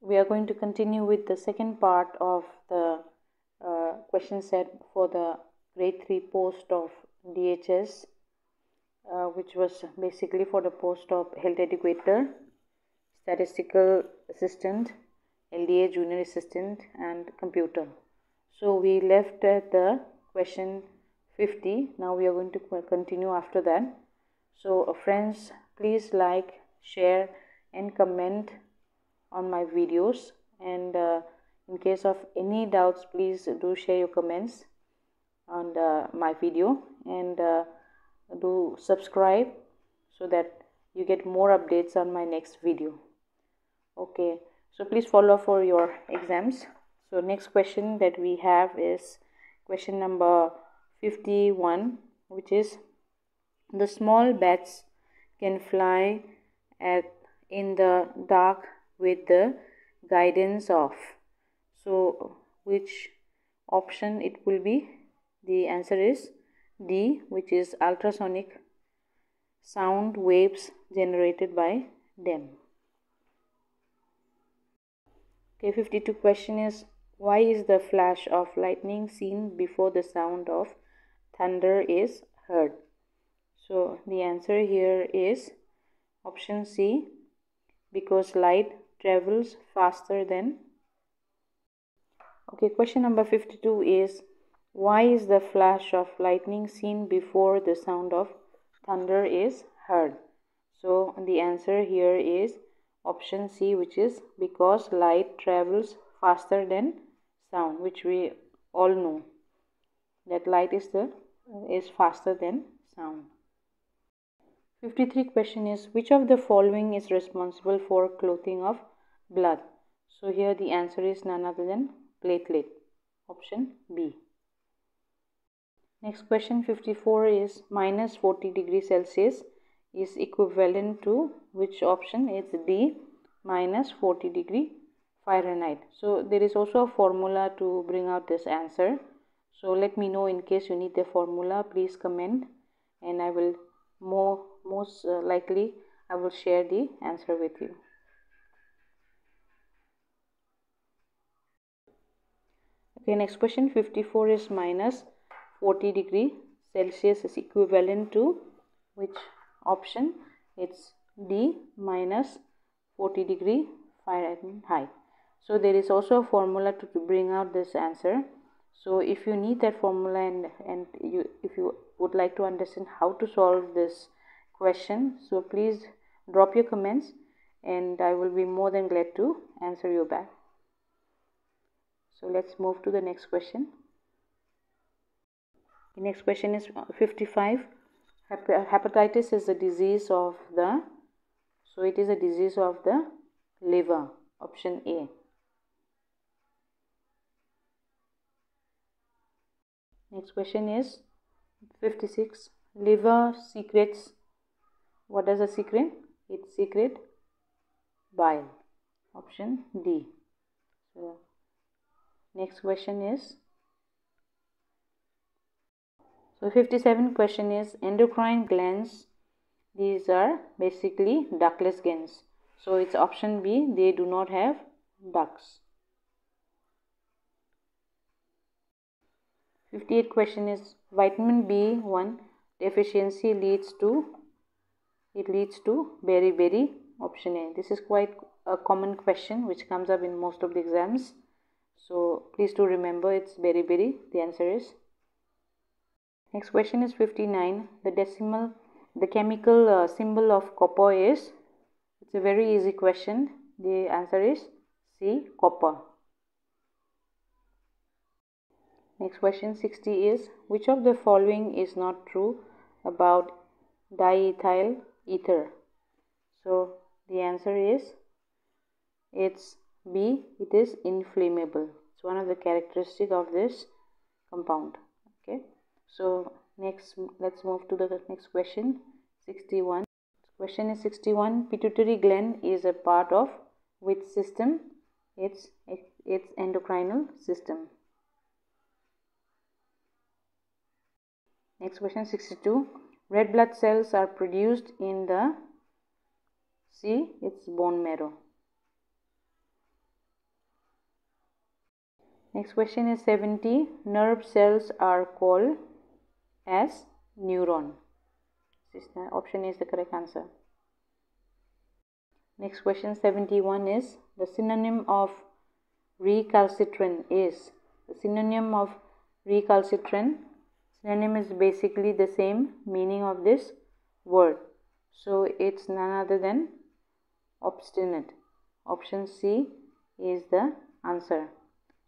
we are going to continue with the second part of the uh, question set for the grade 3 post of DHS uh, which was basically for the post of health educator statistical assistant LDA junior assistant and computer. So we left at the question 50 now we are going to continue after that. So uh, friends please like share and comment on my videos. And uh, in case of any doubts please do share your comments on the, my video. And uh, do subscribe so that you get more updates on my next video. Okay. So please follow for your exams. So next question that we have is question number 51 which is the small bats can fly at in the dark with the guidance of. So which option it will be? The answer is d which is ultrasonic sound waves generated by them. Okay 52 question is why is the flash of lightning seen before the sound of thunder is heard? So the answer here is option c because light travels faster than. Okay question number 52 is why is the flash of lightning seen before the sound of thunder is heard? So the answer here is option c which is because light travels faster than sound which we all know that light is the is faster than sound. 53 question is which of the following is responsible for clothing of blood. So here the answer is none other than platelet. Option b. Next question 54 is minus 40 degrees celsius is equivalent to which option? It's d minus 40 degree fahrenheit. So there is also a formula to bring out this answer. So let me know in case you need the formula. Please comment and i will more most uh, likely I will share the answer with you. Okay, next question 54 is minus 40 degree Celsius is equivalent to which option? It's D minus 40 degree Fahrenheit. So there is also a formula to, to bring out this answer. So if you need that formula and, and you if you would like to understand how to solve this question so please drop your comments and I will be more than glad to answer you back so let's move to the next question the next question is 55 hepatitis is a disease of the so it is a disease of the liver option A next question is 56 liver secretes what does the secret? It's secret bile. Option D. So next question is so 57 question is endocrine glands these are basically ductless glands so it's option b they do not have ducts 58 question is vitamin b1 deficiency leads to it leads to beriberi option A. This is quite a common question which comes up in most of the exams. So please do remember it's beriberi. The answer is. Next question is 59. The decimal, the chemical uh, symbol of copper is. It's a very easy question. The answer is C. Copper. Next question 60 is which of the following is not true about diethyl ether so the answer is it's b it is inflammable it's one of the characteristic of this compound okay? So next let's move to the next question 61 question is 61 pituitary gland is a part of which system? It's it's endocrinal system. Next question 62 red blood cells are produced in the see its bone marrow Next question is 70. Nerve cells are called as neuron. This option is the correct answer. Next question 71 is the synonym of recalcitrant is the synonym of recalcitrant synonym is basically the same meaning of this word so it's none other than obstinate option c is the answer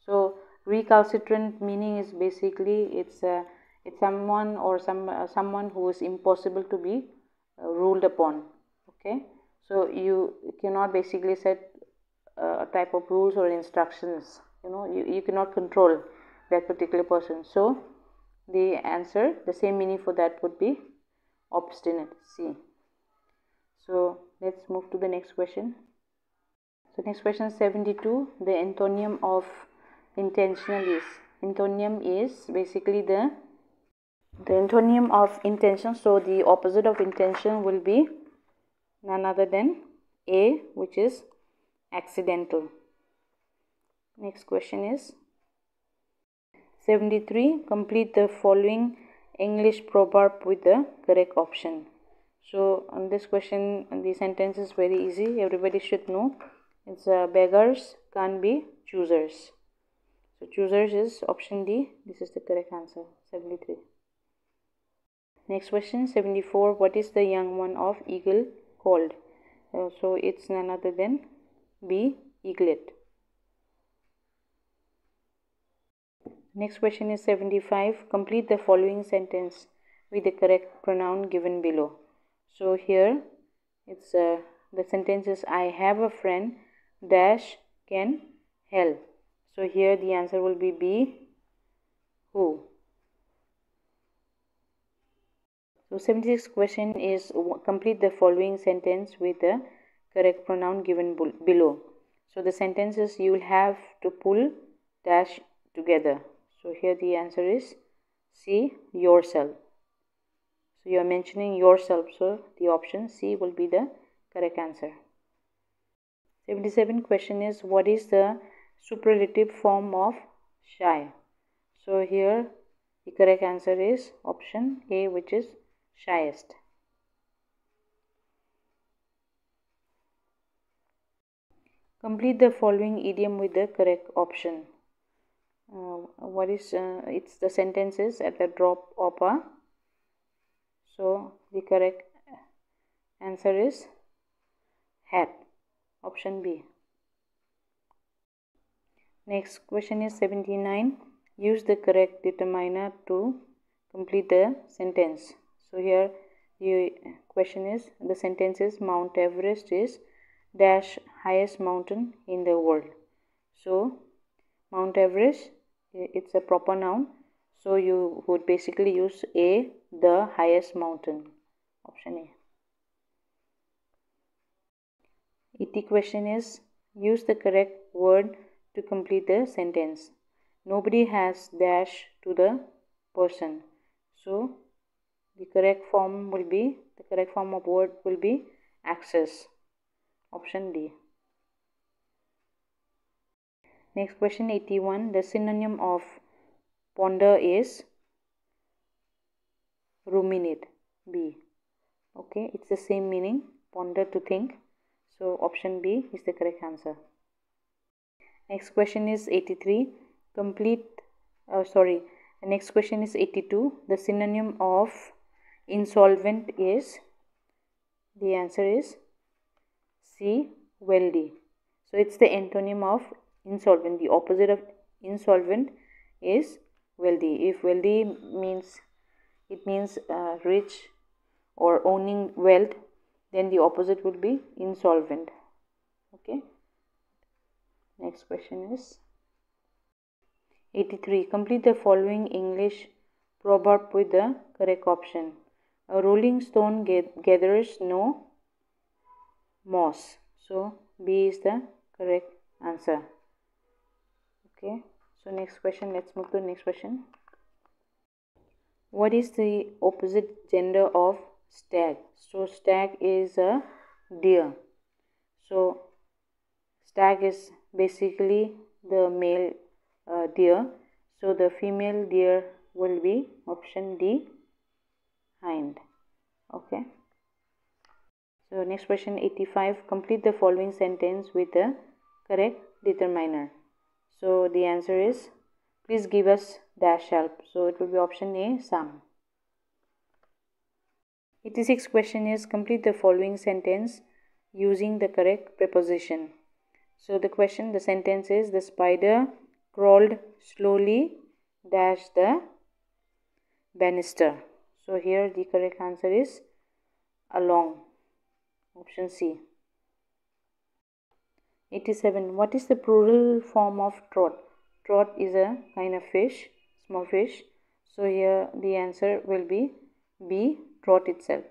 so recalcitrant meaning is basically it's a it's someone or some uh, someone who is impossible to be uh, ruled upon okay? So you cannot basically set uh, a type of rules or instructions you know you, you cannot control that particular person. So the answer the same meaning for that would be obstinate c. So let's move to the next question. So next question 72 the antonym of intentional is. Antonym is basically the the antonym of intention. So the opposite of intention will be none other than a which is accidental. Next question is 73 complete the following english proverb with the correct option. So on this question the sentence is very easy. Everybody should know. It's uh, beggars can't be choosers so choosers is option D. This is the correct answer. 73. Next question 74. What is the young one of eagle called? Uh, so it's none other than B. Eaglet. Next question is 75. Complete the following sentence with the correct pronoun given below. So here it's uh, the sentence is I have a friend dash can help. So here the answer will be B. Who? So 76th question is complete the following sentence with the correct pronoun given below. So the sentences you will have to pull dash together. So here the answer is C yourself. So you are mentioning yourself. So the option C will be the correct answer. 77 question is what is the superlative form of shy. So here the correct answer is option A which is shyest. Complete the following idiom with the correct option. Uh, what is uh, it's the sentences at the drop of a so the correct answer is hat option B Next question is 79. Use the correct determiner to complete the sentence. So here the question is the sentence is Mount Everest is dash highest mountain in the world. So Mount Everest it's a proper noun. So you would basically use A the highest mountain. Option A. 80 question is use the correct word to complete the sentence. Nobody has dash to the person. So the correct form will be the correct form of word will be access. Option D. Next question 81. The synonym of ponder is ruminate. B. Okay, it's the same meaning. Ponder to think. So option B is the correct answer. Next question is 83. Complete, uh, sorry, next question is 82. The synonym of insolvent is, the answer is C, wealthy. So it's the antonym of insolvent. The opposite of insolvent is wealthy. If wealthy means, it means uh, rich or owning wealth, then the opposite would be insolvent. Okay. Next question is 83. Complete the following English proverb with the correct option. A rolling stone gathers no moss. So B is the correct answer. Okay. So next question. Let's move to next question. What is the opposite gender of stag? So stag is a deer. So stag is basically the male uh, deer. So the female deer will be option d hind. Okay. So next question 85 complete the following sentence with the correct determiner. So the answer is please give us dash help. So it will be option a some 86 question is complete the following sentence using the correct preposition so the question the sentence is the spider crawled slowly dash the banister. So here the correct answer is along. Option c. 87 what is the plural form of trout? Trout is a kind of fish small fish. So here the answer will be b trout itself.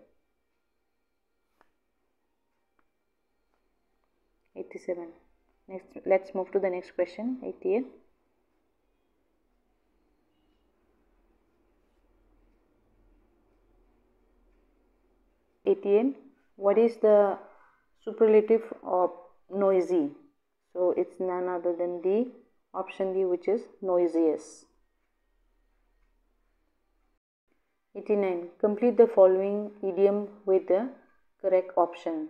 87 next let's move to the next question 88 88 what is the superlative of noisy? So it's none other than the option D which is noisiest. 89 complete the following idiom with the correct option.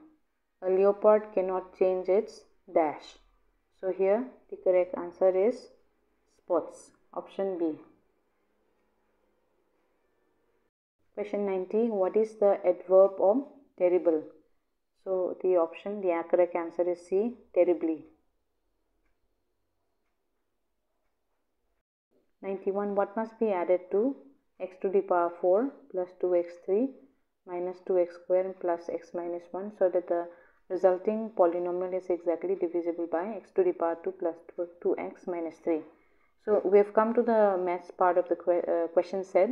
A leopard cannot change its dash so here the correct answer is spots. Option b. Question 90 what is the adverb of terrible? So the option the correct answer is c terribly. 91 what must be added to x to the power 4 plus 2x3 minus 2x square plus x minus 1 so that the resulting polynomial is exactly divisible by x to the power 2 plus 2x minus 3. So we have come to the maths part of the que uh, question set.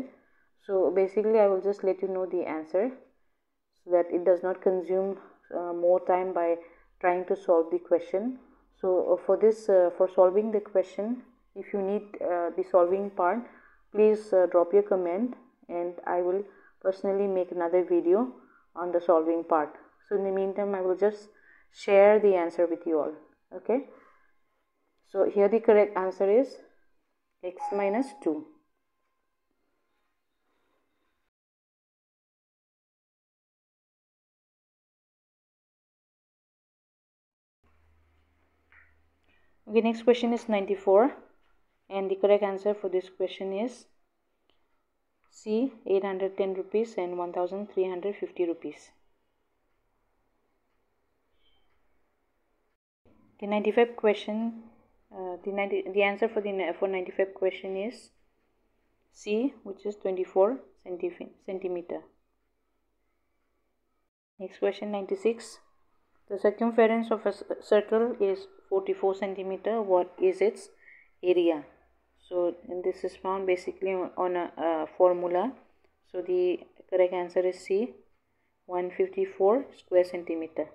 So basically I will just let you know the answer so that it does not consume uh, more time by trying to solve the question. So uh, for this, uh, for solving the question, if you need uh, the solving part, please uh, drop your comment and I will personally make another video on the solving part so in the meantime i will just share the answer with you all okay? So here the correct answer is x minus 2 okay next question is 94 and the correct answer for this question is c 810 rupees and 1350 rupees the 95 question uh, the 90 the answer for the for 95 question is c which is 24 centimeter. Next question 96 the circumference of a circle is 44 centimeter. What is its area? So this is found basically on a, a formula. So the correct answer is c 154 square centimeter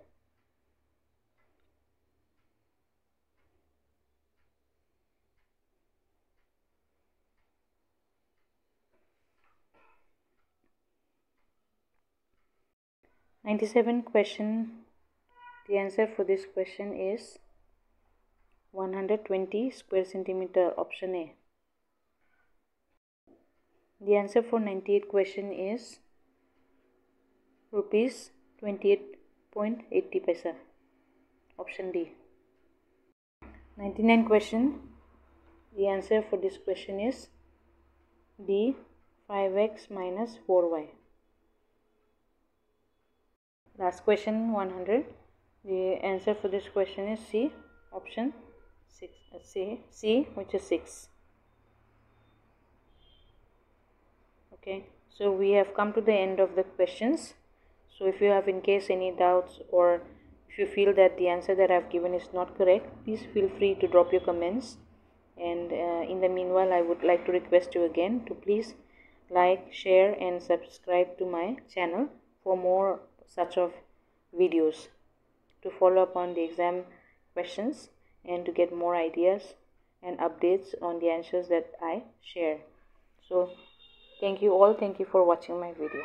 97 question. The answer for this question is 120 square centimeter option A. The answer for 98 question is rupees 28.80 paisa. Option D. 99 question. The answer for this question is D 5x minus 4y last question 100 the answer for this question is c option 6 uh, c c which is 6 okay so we have come to the end of the questions. So if you have in case any doubts or if you feel that the answer that i've given is not correct please feel free to drop your comments. And uh, in the meanwhile i would like to request you again to please like share and subscribe to my channel for more such of videos to follow up on the exam questions and to get more ideas and updates on the answers that I share. So thank you all. Thank you for watching my video.